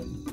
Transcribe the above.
Bye.